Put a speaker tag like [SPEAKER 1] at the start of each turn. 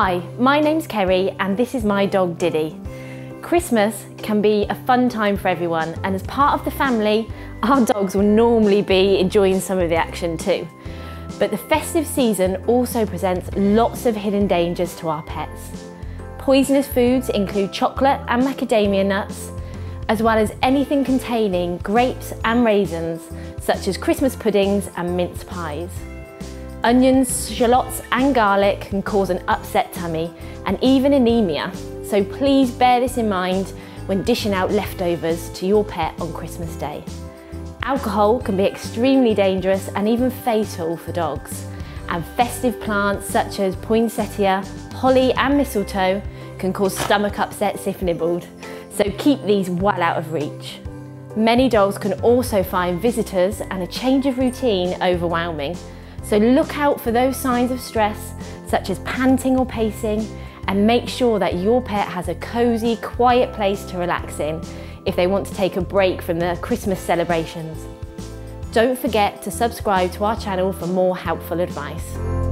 [SPEAKER 1] Hi, my name's Kerry and this is my dog Diddy. Christmas can be a fun time for everyone and as part of the family, our dogs will normally be enjoying some of the action too. But the festive season also presents lots of hidden dangers to our pets. Poisonous foods include chocolate and macadamia nuts, as well as anything containing grapes and raisins, such as Christmas puddings and mince pies. Onions, shallots and garlic can cause an upset tummy and even anemia, so please bear this in mind when dishing out leftovers to your pet on Christmas Day. Alcohol can be extremely dangerous and even fatal for dogs, and festive plants such as poinsettia, holly and mistletoe can cause stomach upsets if nibbled, so keep these well out of reach. Many dogs can also find visitors and a change of routine overwhelming, so look out for those signs of stress, such as panting or pacing, and make sure that your pet has a cosy, quiet place to relax in if they want to take a break from the Christmas celebrations. Don't forget to subscribe to our channel for more helpful advice.